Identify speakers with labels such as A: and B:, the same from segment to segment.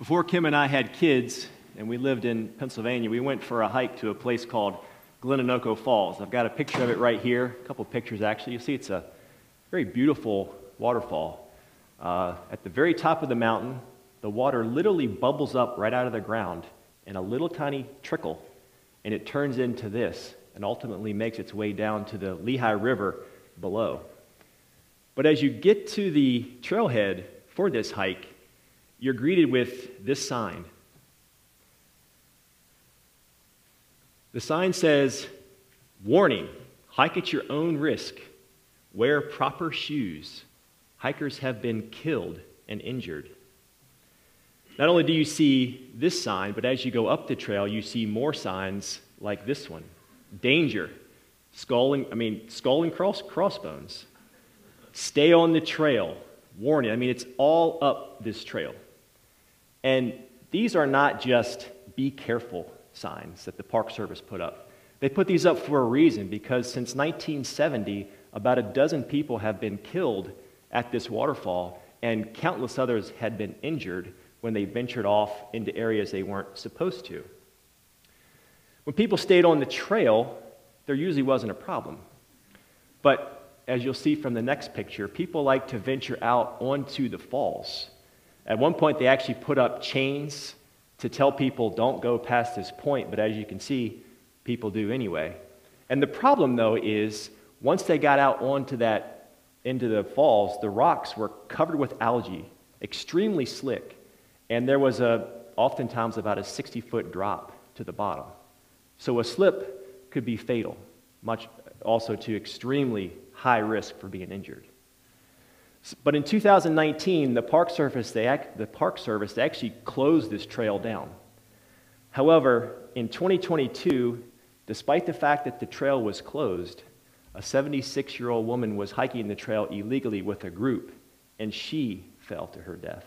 A: Before Kim and I had kids and we lived in Pennsylvania, we went for a hike to a place called Glen Onoko Falls. I've got a picture of it right here, a couple pictures actually. You see it's a very beautiful waterfall. Uh, at the very top of the mountain, the water literally bubbles up right out of the ground in a little tiny trickle, and it turns into this and ultimately makes its way down to the Lehigh River below. But as you get to the trailhead for this hike, you're greeted with this sign. The sign says, Warning, hike at your own risk. Wear proper shoes. Hikers have been killed and injured. Not only do you see this sign, but as you go up the trail, you see more signs like this one Danger, sculling, I mean, sculling cross, crossbones. Stay on the trail, warning. I mean, it's all up this trail. And these are not just be careful signs that the Park Service put up. They put these up for a reason because since 1970, about a dozen people have been killed at this waterfall, and countless others had been injured when they ventured off into areas they weren't supposed to. When people stayed on the trail, there usually wasn't a problem. But as you'll see from the next picture, people like to venture out onto the falls. At one point, they actually put up chains to tell people don't go past this point, but as you can see, people do anyway. And the problem, though, is once they got out onto that into the falls, the rocks were covered with algae, extremely slick, and there was a oftentimes about a 60 foot drop to the bottom. So a slip could be fatal, much also to extremely high risk for being injured. But in 2019, the Park Service, they, the Park Service they actually closed this trail down. However, in 2022, despite the fact that the trail was closed, a 76 year old woman was hiking the trail illegally with a group, and she fell to her death.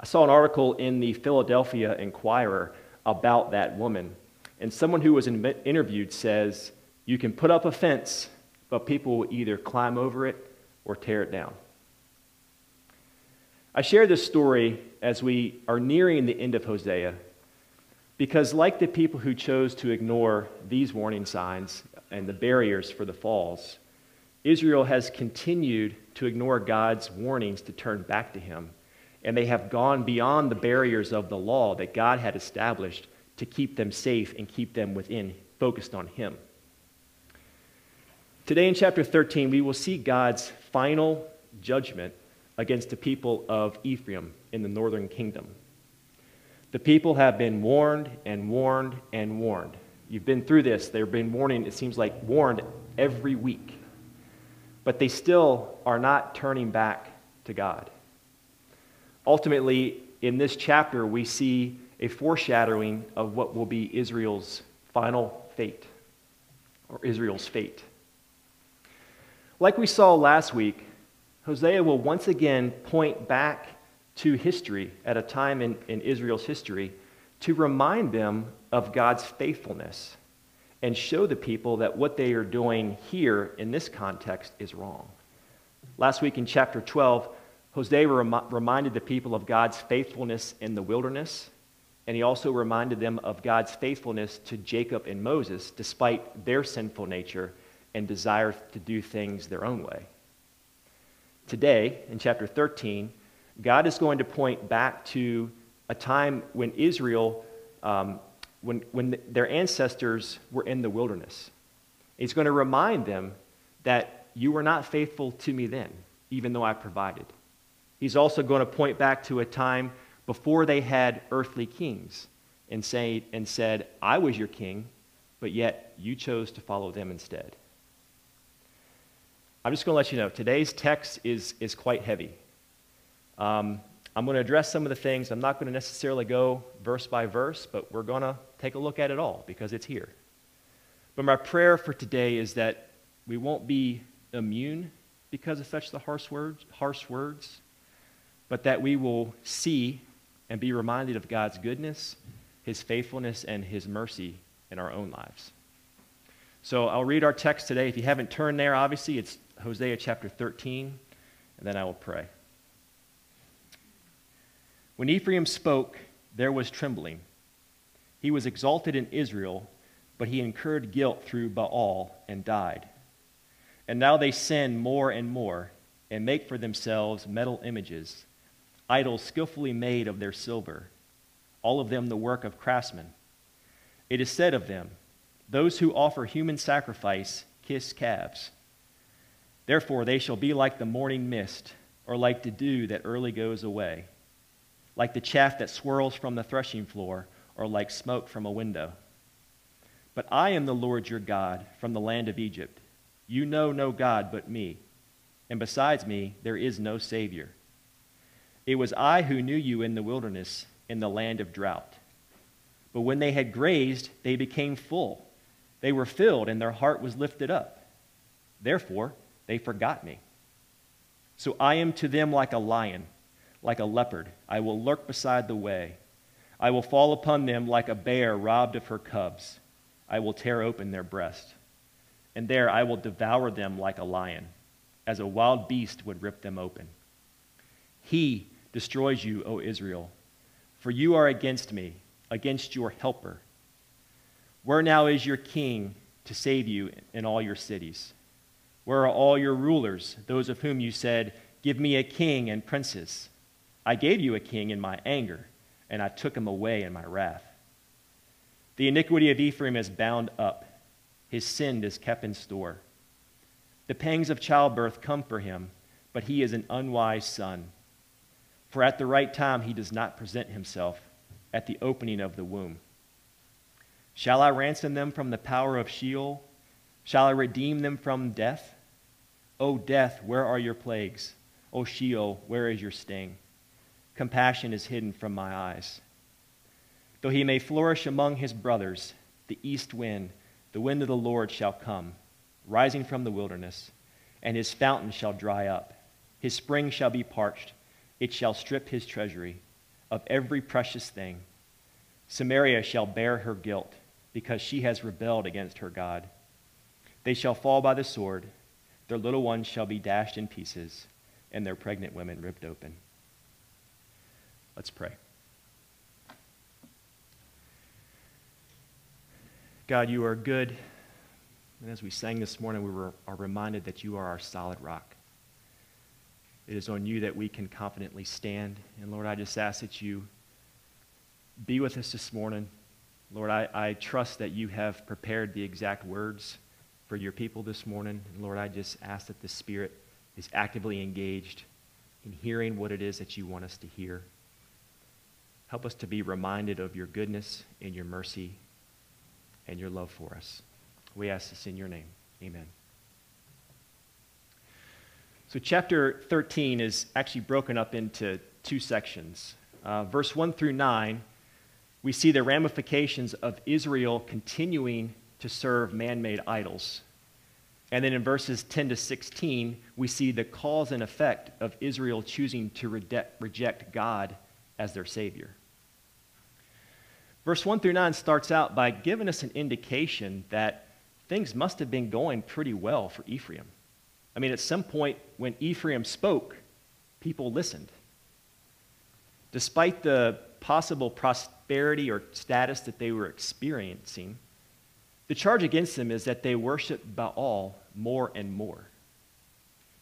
A: I saw an article in the Philadelphia Inquirer about that woman, and someone who was interviewed says, You can put up a fence, but people will either climb over it or tear it down. I share this story as we are nearing the end of Hosea because, like the people who chose to ignore these warning signs and the barriers for the falls, Israel has continued to ignore God's warnings to turn back to Him. And they have gone beyond the barriers of the law that God had established to keep them safe and keep them within, focused on Him. Today in chapter 13, we will see God's final judgment against the people of Ephraim in the northern kingdom. The people have been warned and warned and warned. You've been through this. They've been warning, it seems like, warned every week. But they still are not turning back to God. Ultimately, in this chapter, we see a foreshadowing of what will be Israel's final fate, or Israel's fate. Like we saw last week, Hosea will once again point back to history at a time in, in Israel's history to remind them of God's faithfulness and show the people that what they are doing here in this context is wrong. Last week in chapter 12, Hosea rem- reminded the people of God's faithfulness in the wilderness, and he also reminded them of God's faithfulness to Jacob and Moses despite their sinful nature and desire to do things their own way. Today, in chapter 13, God is going to point back to a time when Israel, um, when, when their ancestors were in the wilderness. He's going to remind them that you were not faithful to me then, even though I provided. He's also going to point back to a time before they had earthly kings and, say, and said, I was your king, but yet you chose to follow them instead. I'm just going to let you know today's text is, is quite heavy. Um, I'm going to address some of the things. I'm not going to necessarily go verse by verse, but we're going to take a look at it all because it's here. But my prayer for today is that we won't be immune because of such the harsh words, harsh words, but that we will see and be reminded of God's goodness, his faithfulness, and his mercy in our own lives. So I'll read our text today. If you haven't turned there, obviously, it's Hosea chapter 13, and then I will pray. When Ephraim spoke, there was trembling. He was exalted in Israel, but he incurred guilt through Baal and died. And now they sin more and more and make for themselves metal images, idols skillfully made of their silver, all of them the work of craftsmen. It is said of them, Those who offer human sacrifice kiss calves. Therefore they shall be like the morning mist, or like the dew that early goes away, like the chaff that swirls from the threshing floor, or like smoke from a window. But I am the Lord your God from the land of Egypt. You know no God but me, and besides me there is no Savior. It was I who knew you in the wilderness, in the land of drought. But when they had grazed, they became full. They were filled, and their heart was lifted up. Therefore, they forgot me. So I am to them like a lion, like a leopard. I will lurk beside the way. I will fall upon them like a bear robbed of her cubs. I will tear open their breast. And there I will devour them like a lion, as a wild beast would rip them open. He destroys you, O Israel, for you are against me, against your helper. Where now is your king to save you in all your cities? Where are all your rulers, those of whom you said, Give me a king and princes? I gave you a king in my anger, and I took him away in my wrath. The iniquity of Ephraim is bound up, his sin is kept in store. The pangs of childbirth come for him, but he is an unwise son. For at the right time he does not present himself at the opening of the womb. Shall I ransom them from the power of Sheol? Shall I redeem them from death? O death, where are your plagues? O Sheol, where is your sting? Compassion is hidden from my eyes. Though he may flourish among his brothers, the east wind, the wind of the Lord shall come, rising from the wilderness, and his fountain shall dry up. His spring shall be parched. It shall strip his treasury of every precious thing. Samaria shall bear her guilt, because she has rebelled against her God. They shall fall by the sword their little ones shall be dashed in pieces, and their pregnant women ripped open. Let's pray. God, you are good. And as we sang this morning, we were, are reminded that you are our solid rock. It is on you that we can confidently stand. And Lord, I just ask that you be with us this morning. Lord, I, I trust that you have prepared the exact words for your people this morning. And Lord, I just ask that the Spirit is actively engaged in hearing what it is that you want us to hear. Help us to be reminded of your goodness and your mercy and your love for us. We ask this in your name. Amen. So, chapter 13 is actually broken up into two sections. Uh, verse 1 through 9, we see the ramifications of Israel continuing to serve man made idols. And then in verses 10 to 16, we see the cause and effect of Israel choosing to reject God as their Savior. Verse 1 through 9 starts out by giving us an indication that things must have been going pretty well for Ephraim. I mean, at some point when Ephraim spoke, people listened. Despite the possible prosperity or status that they were experiencing, the charge against them is that they worship Baal more and more.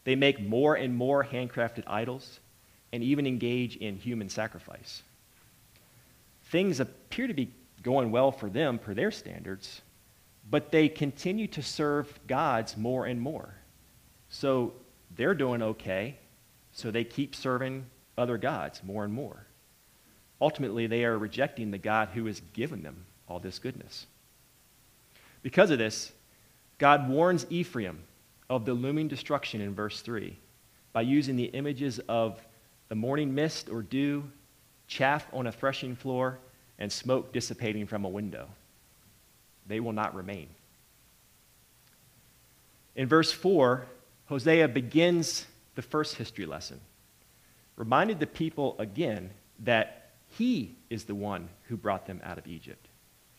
A: They make more and more handcrafted idols and even engage in human sacrifice. Things appear to be going well for them per their standards, but they continue to serve gods more and more. So they're doing okay, so they keep serving other gods more and more. Ultimately, they are rejecting the God who has given them all this goodness. Because of this, God warns Ephraim of the looming destruction in verse 3 by using the images of the morning mist or dew, chaff on a threshing floor, and smoke dissipating from a window. They will not remain. In verse 4, Hosea begins the first history lesson, reminded the people again that he is the one who brought them out of Egypt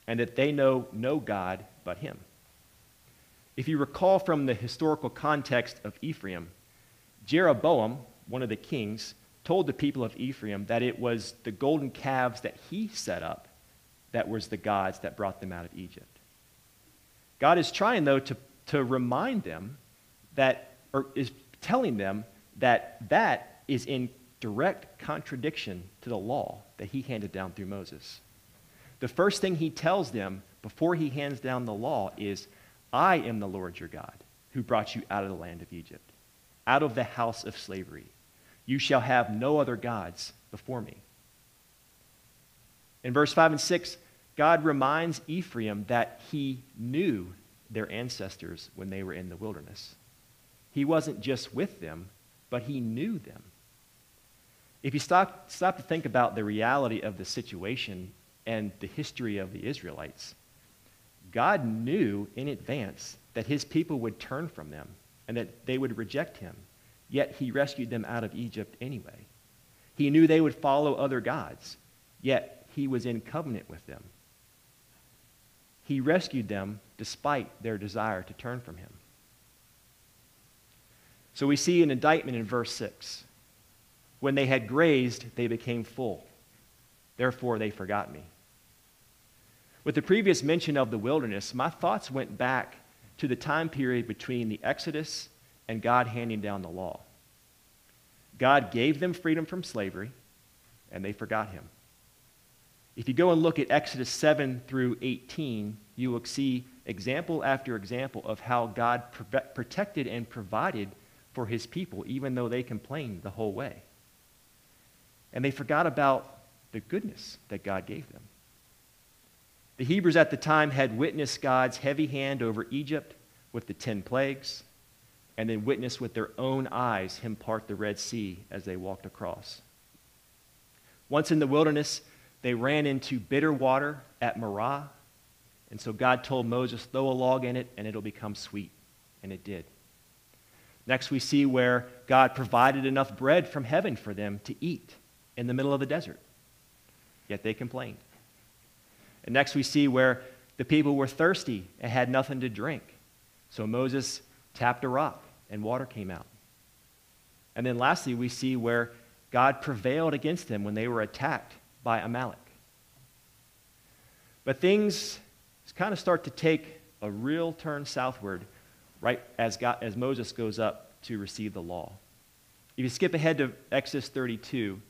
A: and that they know no God but him. If you recall from the historical context of Ephraim, Jeroboam, one of the kings, told the people of Ephraim that it was the golden calves that he set up that was the gods that brought them out of Egypt. God is trying, though, to, to remind them that, or is telling them that that is in direct contradiction to the law that he handed down through Moses. The first thing he tells them before he hands down the law is, I am the Lord your God who brought you out of the land of Egypt, out of the house of slavery. You shall have no other gods before me. In verse 5 and 6, God reminds Ephraim that he knew their ancestors when they were in the wilderness. He wasn't just with them, but he knew them. If you stop, stop to think about the reality of the situation and the history of the Israelites, God knew in advance that his people would turn from them and that they would reject him, yet he rescued them out of Egypt anyway. He knew they would follow other gods, yet he was in covenant with them. He rescued them despite their desire to turn from him. So we see an indictment in verse 6. When they had grazed, they became full. Therefore, they forgot me. With the previous mention of the wilderness, my thoughts went back to the time period between the Exodus and God handing down the law. God gave them freedom from slavery, and they forgot him. If you go and look at Exodus 7 through 18, you will see example after example of how God protected and provided for his people, even though they complained the whole way. And they forgot about the goodness that God gave them. The Hebrews at the time had witnessed God's heavy hand over Egypt with the ten plagues, and then witnessed with their own eyes him part the Red Sea as they walked across. Once in the wilderness, they ran into bitter water at Marah, and so God told Moses, throw a log in it and it'll become sweet. And it did. Next, we see where God provided enough bread from heaven for them to eat in the middle of the desert. Yet they complained. And next, we see where the people were thirsty and had nothing to drink. So Moses tapped a rock and water came out. And then lastly, we see where God prevailed against them when they were attacked by Amalek. But things kind of start to take a real turn southward right as, God, as Moses goes up to receive the law. If you skip ahead to Exodus 32,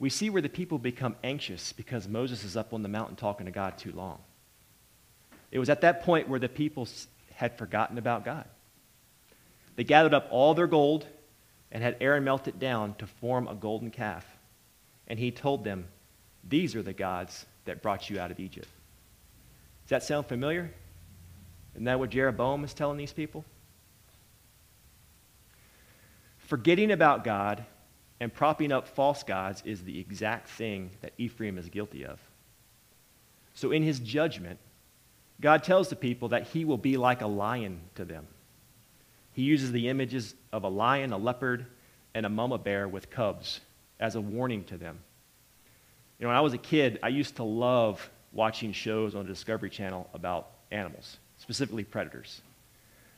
A: we see where the people become anxious because Moses is up on the mountain talking to God too long. It was at that point where the people had forgotten about God. They gathered up all their gold and had Aaron melt it down to form a golden calf. And he told them, These are the gods that brought you out of Egypt. Does that sound familiar? Isn't that what Jeroboam is telling these people? Forgetting about God and propping up false gods is the exact thing that Ephraim is guilty of. So, in his judgment, God tells the people that he will be like a lion to them. He uses the images of a lion, a leopard, and a mama bear with cubs as a warning to them. You know, when I was a kid, I used to love watching shows on the Discovery Channel about animals, specifically predators.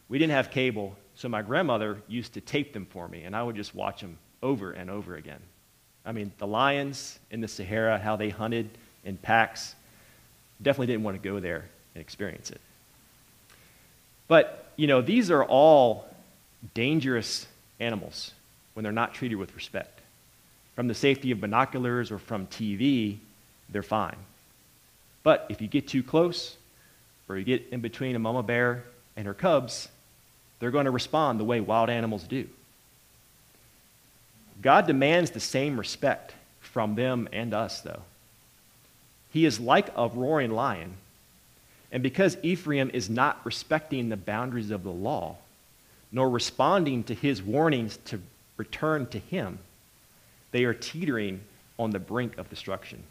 A: We didn't have cable, so my grandmother used to tape them for me, and I would just watch them over and over again. I mean, the lions in the Sahara, how they hunted in packs, definitely didn't want to go there and experience it. But, you know, these are all dangerous animals when they're not treated with respect. From the safety of binoculars or from TV, they're fine. But if you get too close, or you get in between a mama bear and her cubs, they're going to respond the way wild animals do. God demands the same respect from them and us, though. He is like a roaring lion. And because Ephraim is not respecting the boundaries of the law, nor responding to his warnings to return to him, they are teetering on the brink of destruction.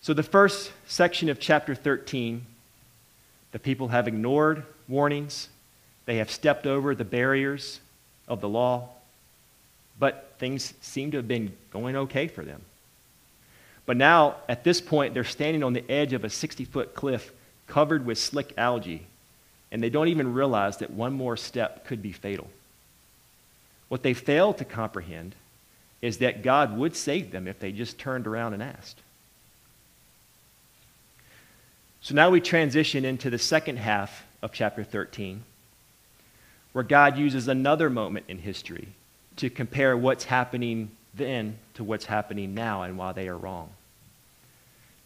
A: So, the first section of chapter 13, the people have ignored warnings, they have stepped over the barriers of the law, but things seem to have been going okay for them. But now, at this point, they're standing on the edge of a 60 foot cliff covered with slick algae, and they don't even realize that one more step could be fatal. What they fail to comprehend is that God would save them if they just turned around and asked. So now we transition into the second half of chapter 13, where God uses another moment in history to compare what's happening then to what's happening now and why they are wrong.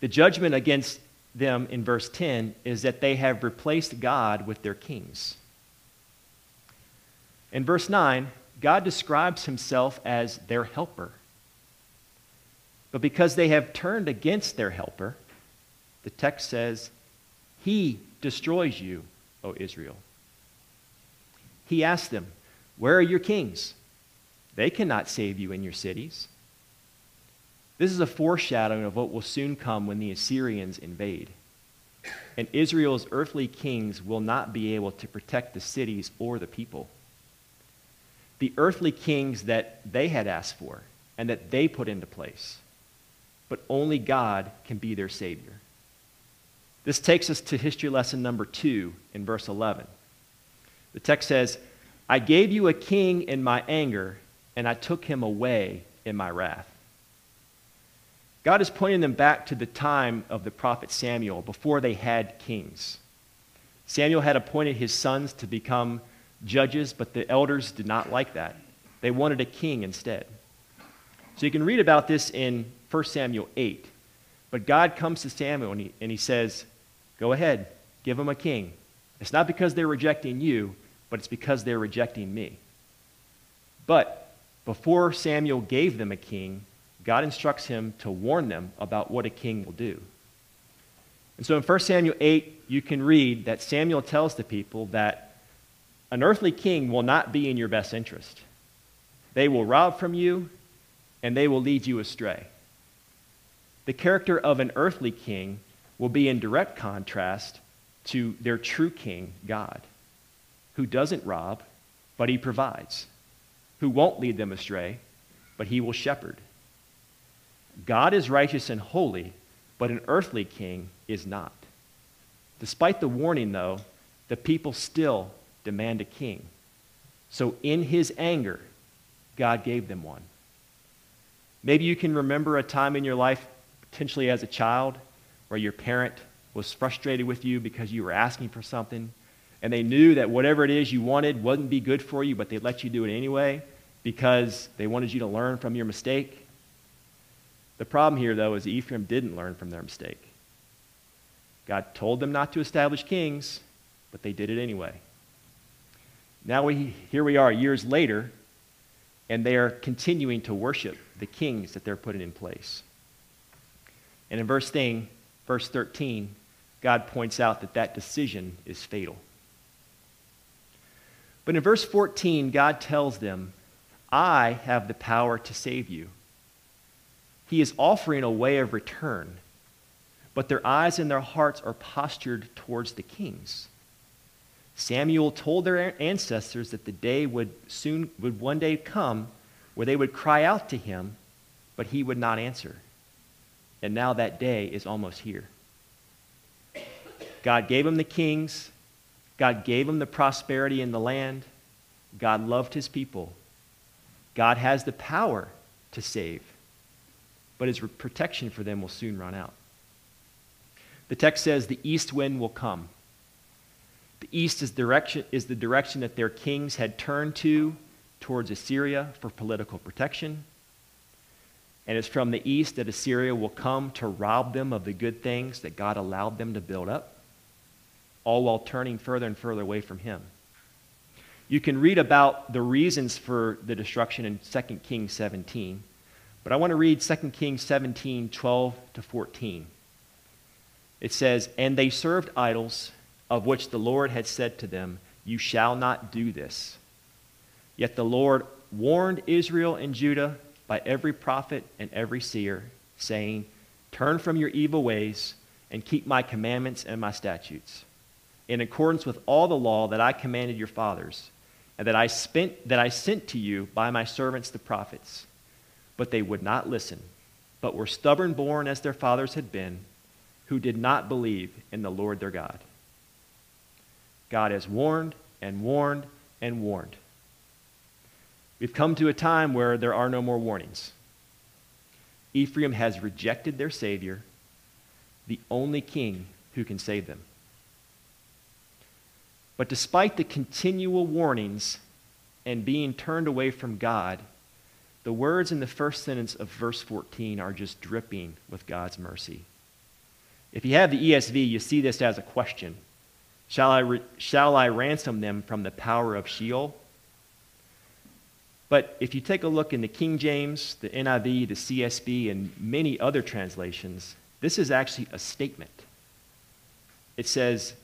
A: The judgment against them in verse 10 is that they have replaced God with their kings. In verse 9, God describes himself as their helper. But because they have turned against their helper, the text says, He destroys you, O Israel. He asked them, Where are your kings? They cannot save you in your cities. This is a foreshadowing of what will soon come when the Assyrians invade. And Israel's earthly kings will not be able to protect the cities or the people. The earthly kings that they had asked for and that they put into place. But only God can be their Savior. This takes us to history lesson number two in verse 11. The text says, I gave you a king in my anger and I took him away in my wrath. God is pointing them back to the time of the prophet Samuel before they had kings. Samuel had appointed his sons to become judges, but the elders did not like that. They wanted a king instead. So you can read about this in 1 Samuel 8. But God comes to Samuel and he, and he says, Go ahead, give him a king. It's not because they're rejecting you, but it's because they're rejecting me. But before Samuel gave them a king, God instructs him to warn them about what a king will do. And so in 1 Samuel 8, you can read that Samuel tells the people that an earthly king will not be in your best interest. They will rob from you, and they will lead you astray. The character of an earthly king will be in direct contrast to their true king, God, who doesn't rob, but he provides who won't lead them astray, but he will shepherd. God is righteous and holy, but an earthly king is not. Despite the warning, though, the people still demand a king. So, in his anger, God gave them one. Maybe you can remember a time in your life, potentially as a child, where your parent was frustrated with you because you were asking for something and they knew that whatever it is you wanted wouldn't be good for you, but they let you do it anyway because they wanted you to learn from your mistake. The problem here, though, is Ephraim didn't learn from their mistake. God told them not to establish kings, but they did it anyway. Now we, here we are years later, and they are continuing to worship the kings that they're putting in place. And in verse, thing, verse 13, God points out that that decision is fatal. But in verse 14, God tells them, I have the power to save you. He is offering a way of return, but their eyes and their hearts are postured towards the kings. Samuel told their ancestors that the day would soon would one day come where they would cry out to him, but he would not answer. And now that day is almost here. God gave them the kings, God gave them the prosperity in the land. God loved his people. God has the power to save, but his protection for them will soon run out. The text says the east wind will come. The east is, direction, is the direction that their kings had turned to towards Assyria for political protection. And it's from the east that Assyria will come to rob them of the good things that God allowed them to build up all while turning further and further away from him. You can read about the reasons for the destruction in 2 Kings 17, but I want to read 2 Kings 17, 12 to 14. It says, And they served idols, of which the Lord had said to them, You shall not do this. Yet the Lord warned Israel and Judah by every prophet and every seer, saying, Turn from your evil ways and keep my commandments and my statutes in accordance with all the law that I commanded your fathers, and that I, spent, that I sent to you by my servants the prophets. But they would not listen, but were stubborn born as their fathers had been, who did not believe in the Lord their God. God has warned and warned and warned. We've come to a time where there are no more warnings. Ephraim has rejected their Savior, the only king who can save them. But despite the continual warnings and being turned away from God, the words in the first sentence of verse 14 are just dripping with God's mercy. If you have the ESV, you see this as a question Shall I, re- shall I ransom them from the power of Sheol? But if you take a look in the King James, the NIV, the CSB, and many other translations, this is actually a statement. It says,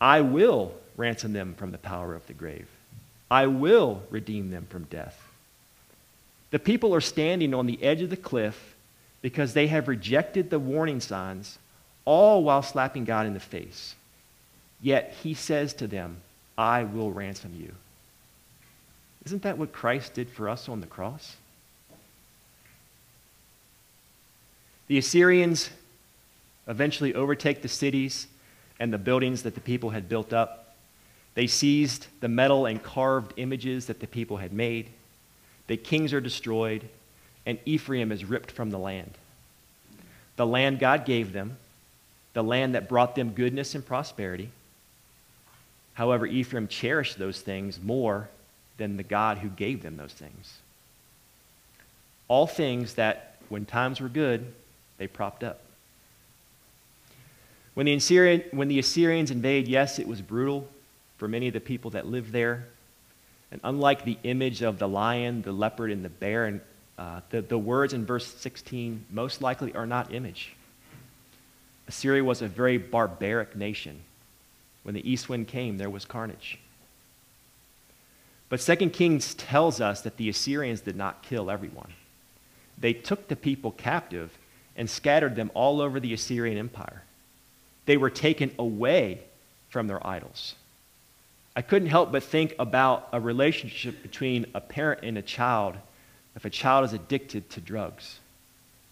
A: I will ransom them from the power of the grave. I will redeem them from death. The people are standing on the edge of the cliff because they have rejected the warning signs, all while slapping God in the face. Yet he says to them, I will ransom you. Isn't that what Christ did for us on the cross? The Assyrians eventually overtake the cities and the buildings that the people had built up. They seized the metal and carved images that the people had made. The kings are destroyed, and Ephraim is ripped from the land. The land God gave them, the land that brought them goodness and prosperity. However, Ephraim cherished those things more than the God who gave them those things. All things that, when times were good, they propped up. When the, Assyrian, when the Assyrians invade, yes, it was brutal for many of the people that lived there. And unlike the image of the lion, the leopard, and the bear, and, uh, the, the words in verse 16 most likely are not image. Assyria was a very barbaric nation. When the east wind came, there was carnage. But 2 Kings tells us that the Assyrians did not kill everyone. They took the people captive and scattered them all over the Assyrian Empire. They were taken away from their idols. I couldn't help but think about a relationship between a parent and a child if a child is addicted to drugs.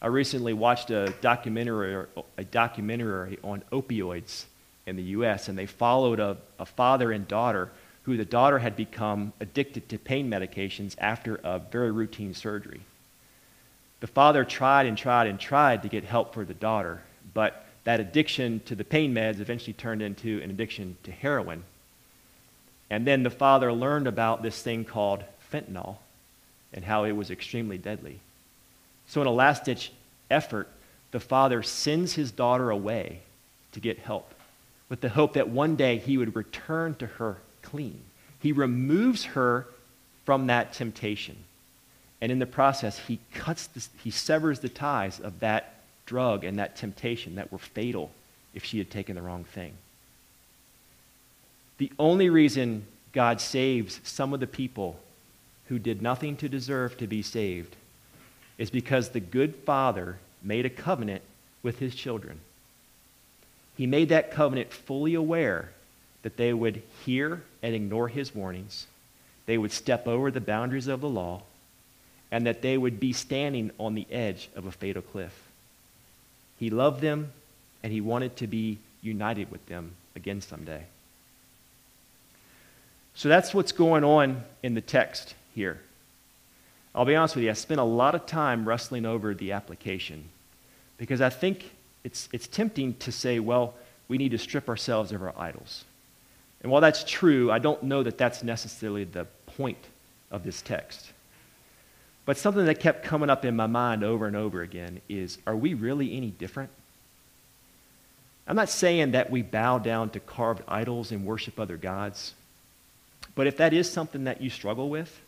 A: I recently watched a documentary, a documentary on opioids in the U.S., and they followed a, a father and daughter who the daughter had become addicted to pain medications after a very routine surgery. The father tried and tried and tried to get help for the daughter, but that addiction to the pain meds eventually turned into an addiction to heroin. And then the father learned about this thing called fentanyl and how it was extremely deadly. So, in a last ditch effort, the father sends his daughter away to get help with the hope that one day he would return to her clean. He removes her from that temptation. And in the process, he cuts, the, he severs the ties of that drug and that temptation that were fatal if she had taken the wrong thing. The only reason God saves some of the people who did nothing to deserve to be saved is because the good father made a covenant with his children. He made that covenant fully aware that they would hear and ignore his warnings, they would step over the boundaries of the law, and that they would be standing on the edge of a fatal cliff. He loved them, and he wanted to be united with them again someday. So that's what's going on in the text here. I'll be honest with you, I spent a lot of time wrestling over the application because I think it's, it's tempting to say, well, we need to strip ourselves of our idols. And while that's true, I don't know that that's necessarily the point of this text. But something that kept coming up in my mind over and over again is are we really any different? I'm not saying that we bow down to carved idols and worship other gods. But if that is something that you struggle with,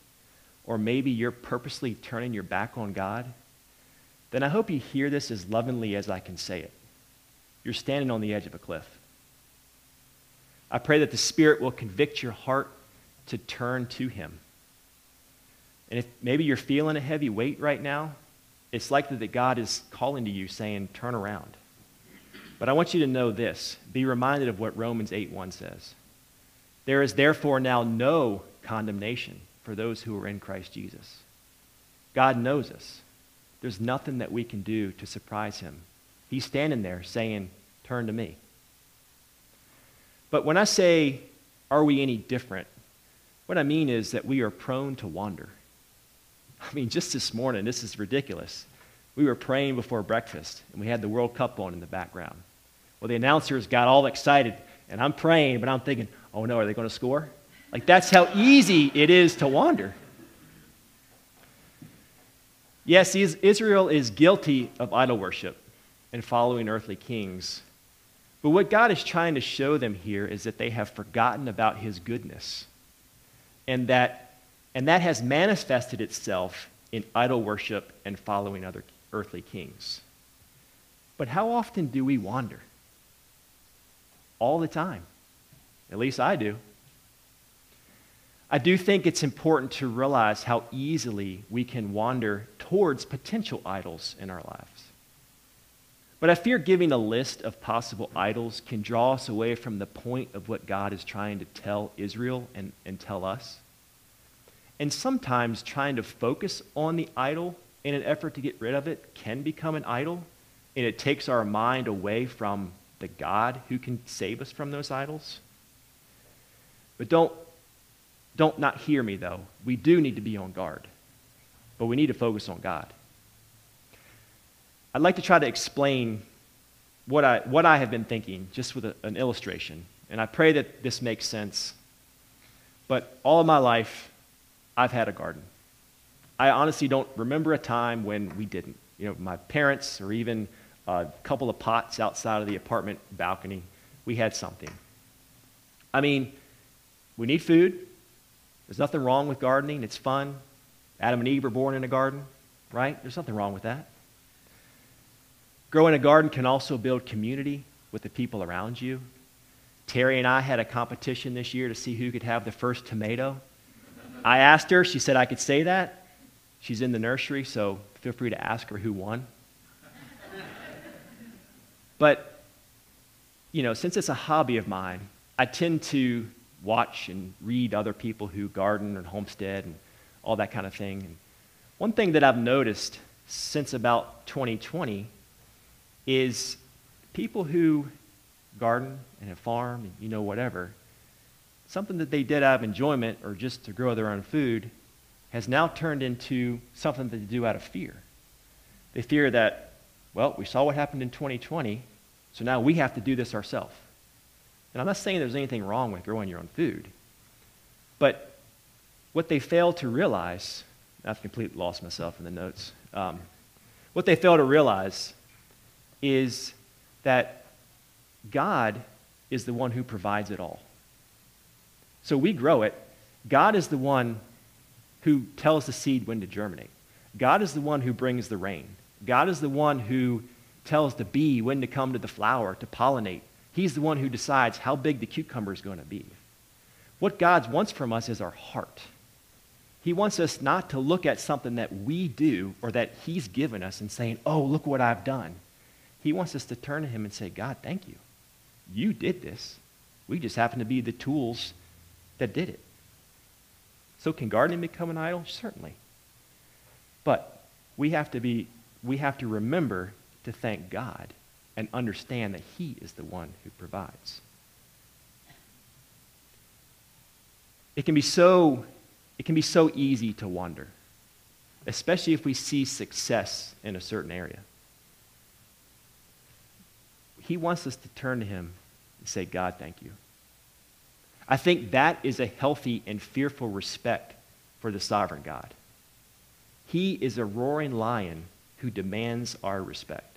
A: or maybe you're purposely turning your back on God, then I hope you hear this as lovingly as I can say it. You're standing on the edge of a cliff. I pray that the Spirit will convict your heart to turn to Him. And if maybe you're feeling a heavy weight right now, it's likely that God is calling to you saying, turn around. But I want you to know this. Be reminded of what Romans 8 1 says. There is therefore now no condemnation for those who are in Christ Jesus. God knows us. There's nothing that we can do to surprise him. He's standing there saying, Turn to me. But when I say, are we any different? What I mean is that we are prone to wander. I mean, just this morning, this is ridiculous. We were praying before breakfast, and we had the World Cup on in the background. Well, the announcers got all excited, and I'm praying, but I'm thinking, oh no, are they going to score? Like, that's how easy it is to wander. Yes, Israel is guilty of idol worship and following earthly kings. But what God is trying to show them here is that they have forgotten about his goodness. And that, and that has manifested itself in idol worship and following other earthly kings. But how often do we wander? All the time. At least I do. I do think it's important to realize how easily we can wander towards potential idols in our lives. But I fear giving a list of possible idols can draw us away from the point of what God is trying to tell Israel and, and tell us. And sometimes trying to focus on the idol in an effort to get rid of it can become an idol, and it takes our mind away from the God who can save us from those idols. But don't don't not hear me, though. We do need to be on guard, but we need to focus on God. I'd like to try to explain what I, what I have been thinking just with a, an illustration. And I pray that this makes sense. But all of my life, I've had a garden. I honestly don't remember a time when we didn't. You know, my parents or even a couple of pots outside of the apartment balcony, we had something. I mean, we need food. There's nothing wrong with gardening, it's fun. Adam and Eve were born in a garden, right? There's nothing wrong with that. Growing a garden can also build community with the people around you. Terry and I had a competition this year to see who could have the first tomato. I asked her, she said I could say that. She's in the nursery, so feel free to ask her who won. but, you know, since it's a hobby of mine, I tend to watch and read other people who garden and homestead and all that kind of thing. And one thing that I've noticed since about 2020 is people who garden and farm and you know whatever, something that they did out of enjoyment or just to grow their own food has now turned into something that they do out of fear. They fear that, well, we saw what happened in 2020, so now we have to do this ourselves. And I'm not saying there's anything wrong with growing your own food, but what they fail to realize, I've completely lost myself in the notes. Um, what they fail to realize is that God is the one who provides it all. So we grow it. God is the one who tells the seed when to germinate. God is the one who brings the rain. God is the one who tells the bee when to come to the flower to pollinate He's the one who decides how big the cucumber is going to be. What God wants from us is our heart. He wants us not to look at something that we do or that He's given us and saying, oh, look what I've done. He wants us to turn to Him and say, God, thank you. You did this. We just happen to be the tools that did it. So can gardening become an idol? Certainly. But we have to be, we have to remember to thank God and understand that He is the one who provides. It can be so, it can be so easy to wander, especially if we see success in a certain area. He wants us to turn to Him and say, God, thank you. I think that is a healthy and fearful respect for the sovereign God. He is a roaring lion who demands our respect.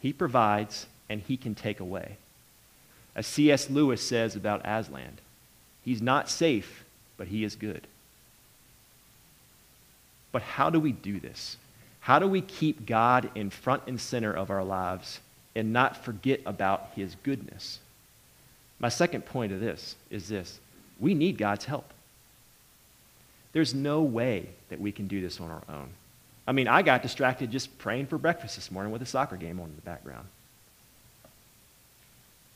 A: He provides and he can take away. As C.S. Lewis says about Aslan, he's not safe, but he is good. But how do we do this? How do we keep God in front and center of our lives and not forget about his goodness? My second point of this is this we need God's help. There's no way that we can do this on our own. I mean, I got distracted just praying for breakfast this morning with a soccer game on in the background.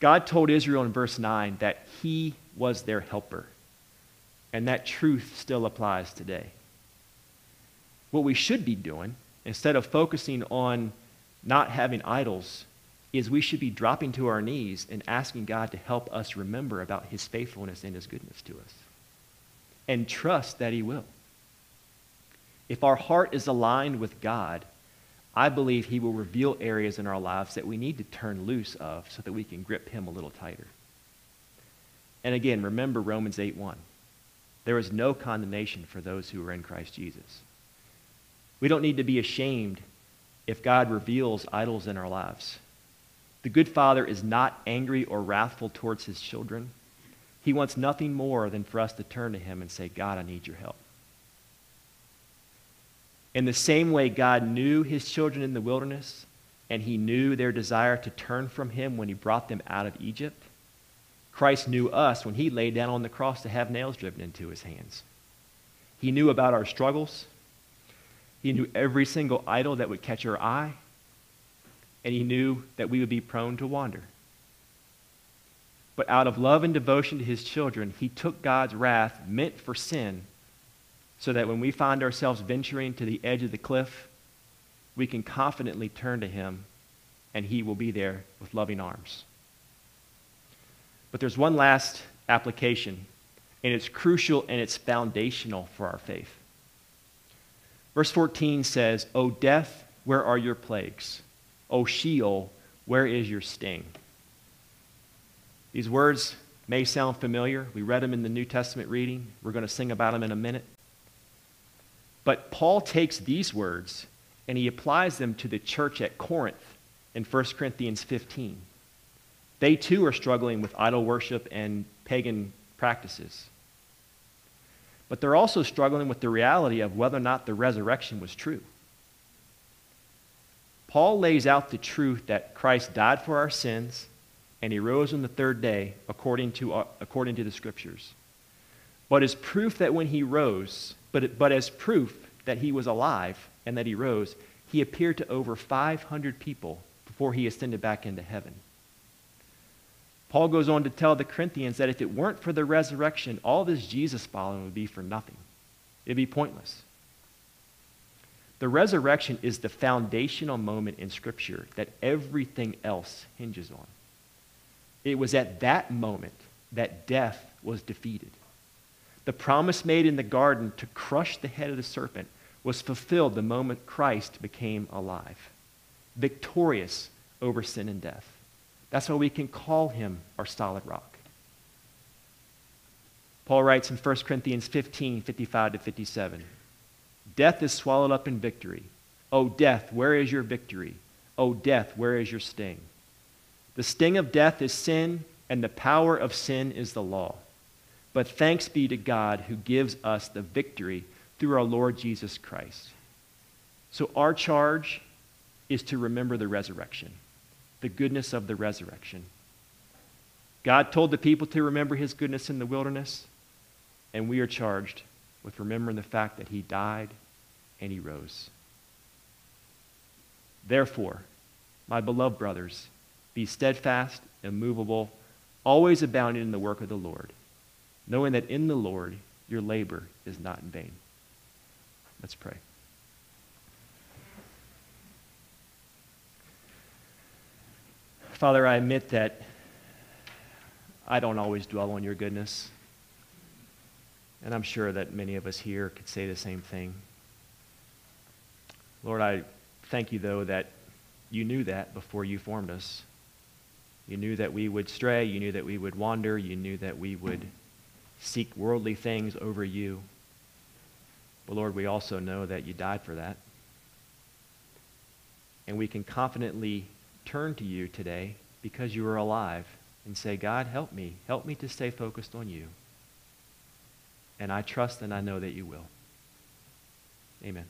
A: God told Israel in verse 9 that he was their helper. And that truth still applies today. What we should be doing, instead of focusing on not having idols, is we should be dropping to our knees and asking God to help us remember about his faithfulness and his goodness to us. And trust that he will. If our heart is aligned with God, I believe He will reveal areas in our lives that we need to turn loose of so that we can grip Him a little tighter. And again, remember Romans 8 1. There is no condemnation for those who are in Christ Jesus. We don't need to be ashamed if God reveals idols in our lives. The good father is not angry or wrathful towards his children. He wants nothing more than for us to turn to him and say, God, I need your help. In the same way God knew his children in the wilderness, and he knew their desire to turn from him when he brought them out of Egypt, Christ knew us when he laid down on the cross to have nails driven into his hands. He knew about our struggles. He knew every single idol that would catch our eye, and he knew that we would be prone to wander. But out of love and devotion to his children, he took God's wrath meant for sin so that when we find ourselves venturing to the edge of the cliff, we can confidently turn to him and he will be there with loving arms. But there's one last application, and it's crucial and it's foundational for our faith. Verse 14 says, O death, where are your plagues? O Sheol, where is your sting? These words may sound familiar. We read them in the New Testament reading. We're going to sing about them in a minute. But Paul takes these words and he applies them to the church at Corinth in 1 Corinthians 15. They too are struggling with idol worship and pagan practices. But they're also struggling with the reality of whether or not the resurrection was true. Paul lays out the truth that Christ died for our sins and he rose on the third day according to, uh, according to the scriptures. But as proof that when he rose, but, but as proof that he was alive and that he rose, he appeared to over 500 people before he ascended back into heaven. Paul goes on to tell the Corinthians that if it weren't for the resurrection, all this Jesus following would be for nothing. It'd be pointless. The resurrection is the foundational moment in Scripture that everything else hinges on. It was at that moment that death was defeated. The promise made in the garden to crush the head of the serpent was fulfilled the moment Christ became alive, victorious over sin and death. That's why we can call him our solid rock. Paul writes in 1 Corinthians 15 55 to 57 Death is swallowed up in victory. O death, where is your victory? O death, where is your sting? The sting of death is sin, and the power of sin is the law. But thanks be to God who gives us the victory through our Lord Jesus Christ. So, our charge is to remember the resurrection the goodness of the resurrection. God told the people to remember his goodness in the wilderness, and we are charged with remembering the fact that he died and he rose. Therefore, my beloved brothers, be steadfast, immovable, always abounding in the work of the Lord, knowing that in the Lord your labor is not in vain. Let's pray. Father, I admit that I don't always dwell on your goodness. And I'm sure that many of us here could say the same thing. Lord, I thank you, though, that you knew that before you formed us. You knew that we would stray. You knew that we would wander. You knew that we would seek worldly things over you. But Lord, we also know that you died for that. And we can confidently turn to you today because you are alive and say, God, help me. Help me to stay focused on you. And I trust and I know that you will. Amen.